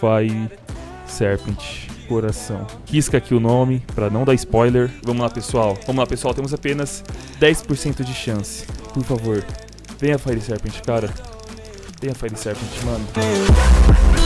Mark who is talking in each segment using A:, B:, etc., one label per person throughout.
A: Fire Serpent coração. Quisca aqui o nome, pra não dar spoiler. Vamos lá, pessoal. Vamos lá, pessoal. Temos apenas 10% de chance. Por favor, venha Fire Serpent, cara. Venha Fire Serpent, mano.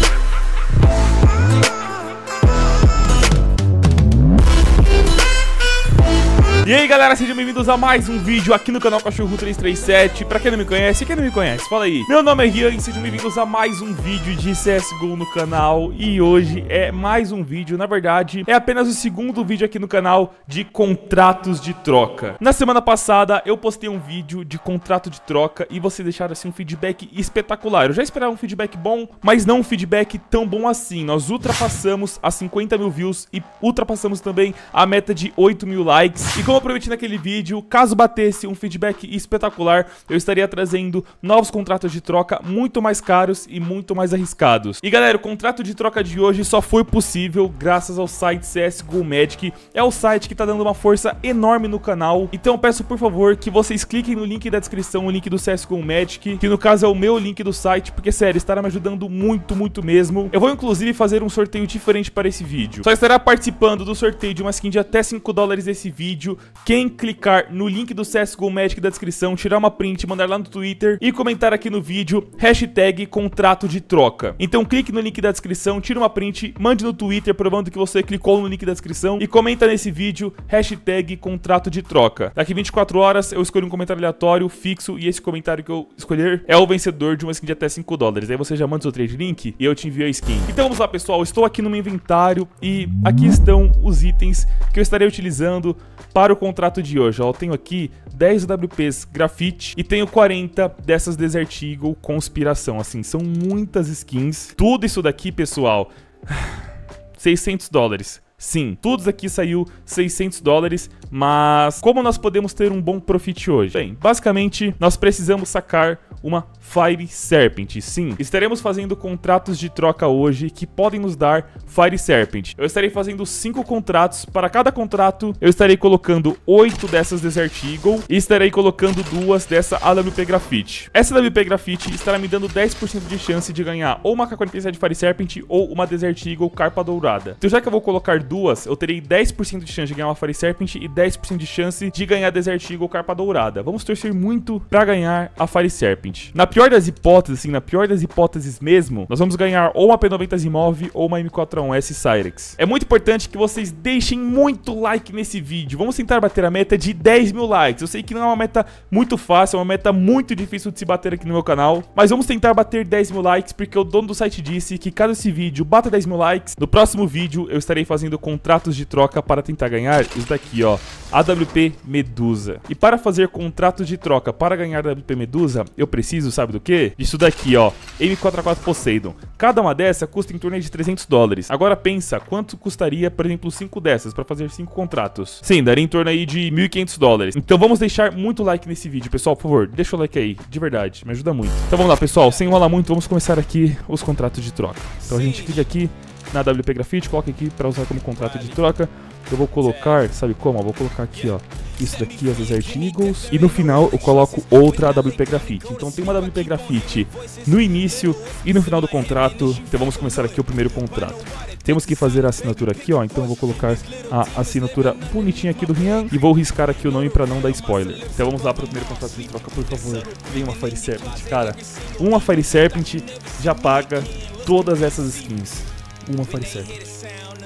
A: E aí galera, sejam bem-vindos a mais um vídeo aqui no canal Cachorro 337 Pra quem não me conhece, quem não me conhece, fala aí. Meu nome é Rian e sejam bem-vindos a mais um vídeo de CSGO no canal. E hoje é mais um vídeo, na verdade, é apenas o segundo vídeo aqui no canal de contratos de troca. Na semana passada eu postei um vídeo de contrato de troca e vocês deixaram assim um feedback espetacular. Eu já esperava um feedback bom, mas não um feedback tão bom assim. Nós ultrapassamos as 50 mil views e ultrapassamos também a meta de 8 mil likes. E como eu prometi naquele vídeo, caso batesse um feedback espetacular, eu estaria trazendo novos contratos de troca muito mais caros e muito mais arriscados. E galera, o contrato de troca de hoje só foi possível graças ao site CSGO Magic. É o site que tá dando uma força enorme no canal. Então eu peço por favor que vocês cliquem no link da descrição, o link do CSGO Magic, que no caso é o meu link do site, porque sério, estará me ajudando muito, muito mesmo. Eu vou inclusive fazer um sorteio diferente para esse vídeo. Só estará participando do sorteio de uma skin de até 5 dólares desse vídeo quem clicar no link do CSGO Magic da descrição, tirar uma print, mandar lá no Twitter e comentar aqui no vídeo, hashtag contrato de troca. Então clique no link da descrição, tira uma print, mande no Twitter provando que você clicou no link da descrição e comenta nesse vídeo, hashtag contrato de troca. Daqui 24 horas eu escolho um comentário aleatório, fixo, e esse comentário que eu escolher é o vencedor de uma skin de até 5 dólares. Aí você já manda o seu trade link e eu te envio a skin. Então vamos lá pessoal, estou aqui no meu inventário e aqui estão os itens que eu estarei utilizando para o contrato de hoje. Ó, eu tenho aqui 10 WPs grafite e tenho 40 dessas Desert Eagle conspiração. Assim, são muitas skins. Tudo isso daqui, pessoal, 600 dólares. Sim, tudo aqui saiu 600 dólares, mas como nós podemos ter um bom profit hoje? Bem, basicamente, nós precisamos sacar uma Fire Serpent. Sim, estaremos fazendo contratos de troca hoje que podem nos dar Fire Serpent. Eu estarei fazendo 5 contratos. Para cada contrato, eu estarei colocando 8 dessas Desert Eagle e estarei colocando duas dessa AWP Graffiti. Essa AWP Graffiti estará me dando 10% de chance de ganhar ou uma K-47 Fire Serpent ou uma Desert Eagle Carpa Dourada. Então já que eu vou colocar duas, eu terei 10% de chance de ganhar uma Fire Serpent e 10% de chance de ganhar Desert Eagle Carpa Dourada. Vamos torcer muito para ganhar a Fire Serpent. Na pior das hipóteses, assim, na pior das hipóteses mesmo, nós vamos ganhar ou uma P90 Zimov ou uma M4A1S Cyrex. É muito importante que vocês deixem muito like nesse vídeo. Vamos tentar bater a meta de 10 mil likes. Eu sei que não é uma meta muito fácil, é uma meta muito difícil de se bater aqui no meu canal, mas vamos tentar bater 10 mil likes porque o dono do site disse que caso esse vídeo bata 10 mil likes, no próximo vídeo eu estarei fazendo contratos de troca para tentar ganhar isso daqui, ó, AWP Medusa. E para fazer contratos de troca para ganhar AWP Medusa, eu preciso, sabe do que? Disso daqui, ó, M44 Poseidon. Cada uma dessa custa em torno de 300 dólares. Agora pensa, quanto custaria, por exemplo, 5 dessas para fazer 5 contratos? Sim, daria em torno aí de 1.500 dólares. Então vamos deixar muito like nesse vídeo, pessoal, por favor, deixa o like aí, de verdade, me ajuda muito. Então vamos lá, pessoal, sem enrolar muito, vamos começar aqui os contratos de troca. Então a gente clica aqui na WP Graffiti, coloca aqui para usar como contrato de troca. Eu vou colocar, sabe como? Eu vou colocar aqui, ó, isso daqui, as Desert Eagles. E no final eu coloco outra WP Graffiti. Então tem uma WP Graffiti no início e no final do contrato. Então vamos começar aqui o primeiro contrato. Temos que fazer a assinatura aqui, ó. Então eu vou colocar a assinatura bonitinha aqui do Rian e vou riscar aqui o nome para não dar spoiler. Então vamos lá para o primeiro contrato de troca, por favor. Vem uma Fire Serpent, cara. Uma Fire Serpent já paga todas essas skins. Uma Serpent.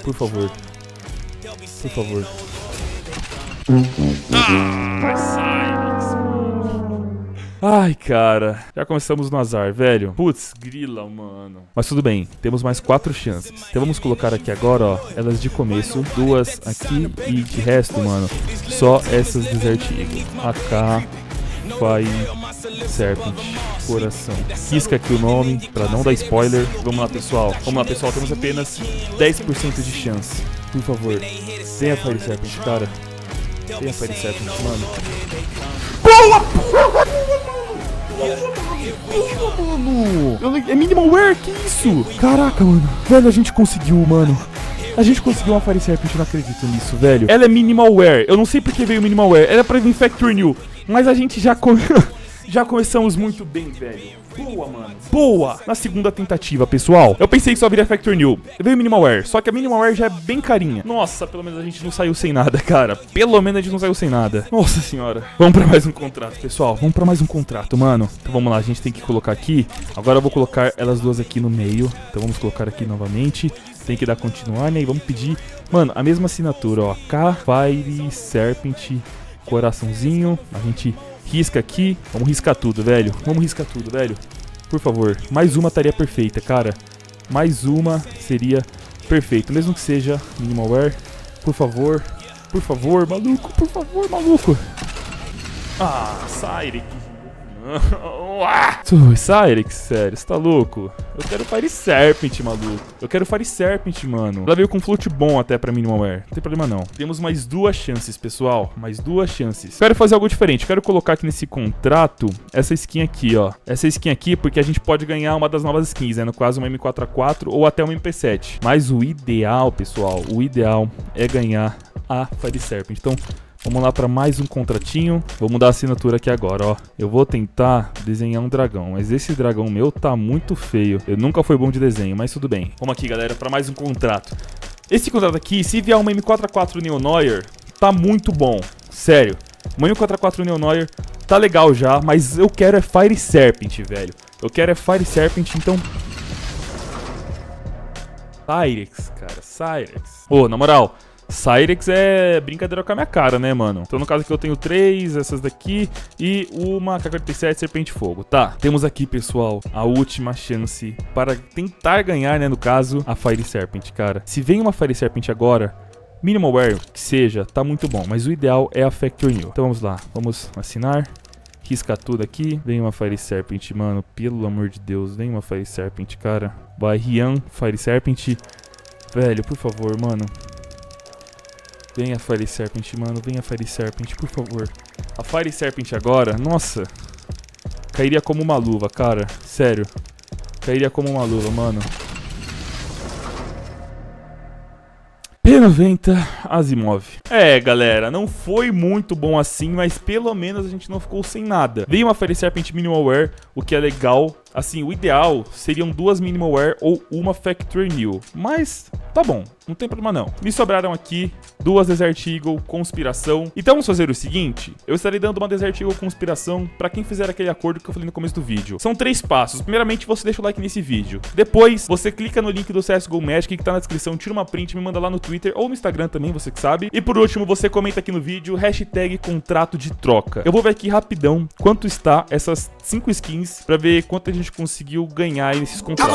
A: Por favor. Por favor. Ai, cara. Já começamos no azar, velho. Putz, grila, mano. Mas tudo bem, temos mais quatro chances. Então vamos colocar aqui agora, ó, elas de começo. Duas aqui e de resto, mano, só essas Desert Eagle. AK, Fire, Serpent, Coração. Risca aqui o nome pra não dar spoiler. Vamos lá, pessoal. Vamos lá, pessoal. Temos apenas 10% de chance. Por favor, tenha Fire Serpent, cara. Tenha Fire Serpent, mano. Boa! Mano! É minimal wear? Que isso? Caraca, mano. Velho, a gente conseguiu, mano. A gente conseguiu uma Fire Serpent, eu não acredito nisso, velho. Ela é minimal wear. Eu não sei porque veio minimal wear. Era pra vir Factory New. Mas a gente já, Já começamos muito bem, velho. Boa, mano. Boa! Na segunda tentativa, pessoal, eu pensei que só viria Factor New. Veio Minimalware, só que a Minimalware já é bem carinha. Nossa, pelo menos a gente não saiu sem nada, cara. Pelo menos a gente não saiu sem nada. Nossa senhora. Vamos pra mais um contrato, pessoal. Vamos pra mais um contrato, mano. Então vamos lá, a gente tem que colocar aqui. Agora eu vou colocar elas duas aqui no meio. Então vamos colocar aqui novamente. Tem que dar continuar, né? E vamos pedir, mano, a mesma assinatura, ó. K, Fire, Serpent, coraçãozinho. A gente risca aqui. Vamos riscar tudo, velho. Vamos riscar tudo, velho. Por favor. Mais uma estaria perfeita, cara. Mais uma seria perfeito. Mesmo que seja minimalware. Por favor. Por favor, maluco. Por favor, maluco. Ah, Cyrix. Ui, Cyrix, sério, você tá louco? Eu quero Fire Serpent, maluco. Eu quero Fire Serpent, mano. Ela veio com float bom até pra Minimalware. Não tem problema não. Temos mais duas chances, pessoal. Mais duas chances. Quero fazer algo diferente. Quero colocar aqui nesse contrato essa skin aqui, ó. Essa skin aqui, porque a gente pode ganhar uma das novas skins, né? No caso, uma M4A4 ou até uma MP7. Mas o ideal, pessoal, o ideal é ganhar a Fire Serpent. Então, Vamos lá para mais um contratinho. Vou mudar a assinatura aqui agora, ó. Eu vou tentar desenhar um dragão, mas esse dragão meu tá muito feio. Eu nunca fui bom de desenho, mas tudo bem. Vamos aqui, galera, para mais um contrato. Esse contrato aqui, se vier uma M4A4 Neonoyer, tá muito bom. Sério. Uma M4A4 Neonoyer tá legal já, mas eu quero é Fire Serpent, velho. Eu quero é Fire Serpent, então... Cyrex, cara, Cyrex. Ô, oh, na moral... Cyrex é brincadeira com a minha cara, né, mano? Então, no caso aqui, eu tenho três, essas daqui e uma K-47 Serpente Fogo. Tá, temos aqui, pessoal, a última chance para tentar ganhar, né, no caso, a Fire Serpent, cara. Se vem uma Fire Serpent agora, Minimalware, que seja, tá muito bom, mas o ideal é a Factory New. Então, vamos lá, vamos assinar. Risca tudo aqui. Vem uma Fire Serpent, mano. Pelo amor de Deus, vem uma Fire Serpent, cara. Vai, Rian, Fire Serpent. Velho, por favor, mano. Venha Fire Serpent, mano. Venha Fire Serpent, por favor. A Fire Serpent agora, nossa. Cairia como uma luva, cara. Sério. Cairia como uma luva, mano. P90 Asimov. É, galera, não foi muito bom assim, mas pelo menos a gente não ficou sem nada. Veio uma Fire Serpent Minimalware, o que é legal. Assim, o ideal seriam duas Minimalware ou uma Factory New. Mas Tá bom, não tem problema não. Me sobraram aqui duas Desert Eagle Conspiração. Então vamos fazer o seguinte, eu estarei dando uma Desert Eagle Conspiração para quem fizer aquele acordo que eu falei no começo do vídeo. São três passos. Primeiramente, você deixa o like nesse vídeo. Depois, você clica no link do CSGO Magic que tá na descrição, tira uma print, me manda lá no Twitter ou no Instagram também, você que sabe. E por último, você comenta aqui no vídeo, hashtag contrato de troca. Eu vou ver aqui rapidão quanto está essas cinco skins para ver quanto a gente conseguiu ganhar aí nesses contratos.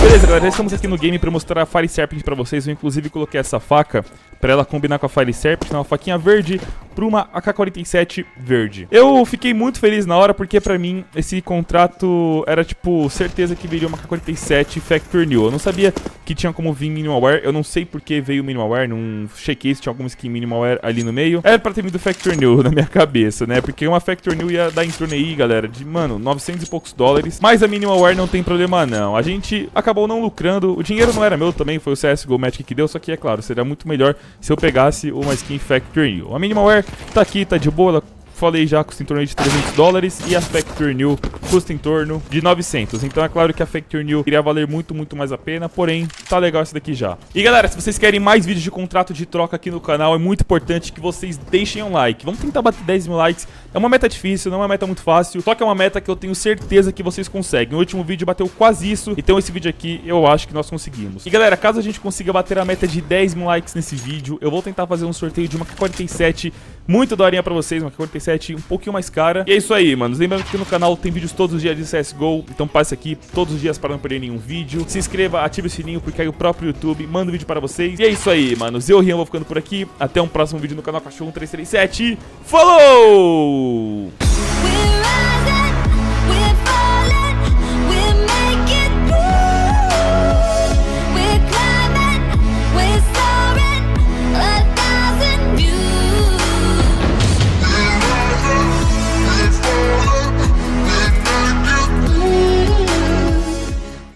A: Beleza, galera, já estamos aqui no game para mostrar a Fire Serpent para vocês. Eu inclusive coloquei essa faca para ela combinar com a Fire Serpent, né? uma faquinha verde para uma AK-47 verde. Eu fiquei muito feliz na hora porque para mim esse contrato era tipo certeza que viria uma AK-47 Factory New. Eu não sabia que tinha como vir Minimalware, eu não sei porque veio Minimalware, não chequei se tinha alguma skin Minimalware ali no meio. Era para ter vindo Factory New na minha cabeça, né? Porque uma Factory New ia dar em torno aí, galera, de, mano, 900 e poucos dólares. Mas a Minimalware não tem problema não. A gente acabou não lucrando, o dinheiro não era meu também, foi o CSGO Magic que deu, só que é claro, seria muito melhor se eu pegasse uma skin Factory New. A Minimalware tá aqui, tá de boa, falei já, custa em torno de 300 dólares e a Factory New custa em torno de 900. Então é claro que a Factory New iria valer muito, muito mais a pena, porém tá legal essa daqui já. E galera, se vocês querem mais vídeos de contrato de troca aqui no canal, é muito importante que vocês deixem um like. Vamos tentar bater 10 mil likes. É uma meta difícil, não é uma meta muito fácil, só que é uma meta que eu tenho certeza que vocês conseguem. O último vídeo bateu quase isso, então esse vídeo aqui eu acho que nós conseguimos. E galera, caso a gente consiga bater a meta de 10 mil likes nesse vídeo, eu vou tentar fazer um sorteio de uma 47 muito daorinha pra vocês, uma 47 um pouquinho mais cara. E é isso aí, manos. Lembrando que no canal tem vídeos todos os dias de CSGO, então passe aqui todos os dias para não perder nenhum vídeo. Se inscreva, ative o sininho porque aí o próprio YouTube manda um vídeo para vocês. E é isso aí, manos. Eu, Rian, vou ficando por aqui. Até um próximo vídeo no canal Cachorro 1337. Falou!